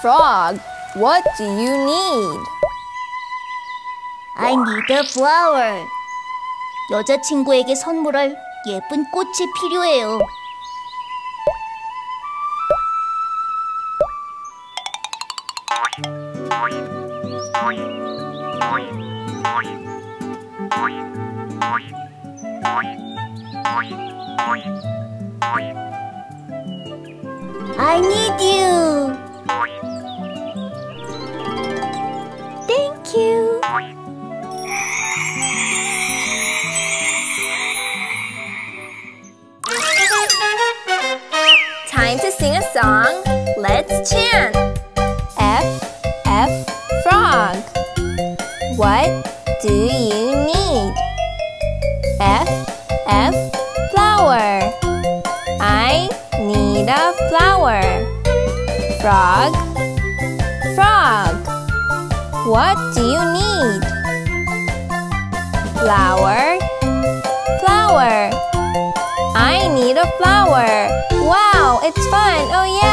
Frog, what do you need? I need a flower. 여자친구에게 선물할 예쁜 꽃이 필요해요. I need you. Thank you. Time to sing a song. Let's chant. F, F, frog. What do you flower. I need a flower. Frog, frog. What do you need? Flower, flower. I need a flower. Wow, it's fun. Oh, yeah.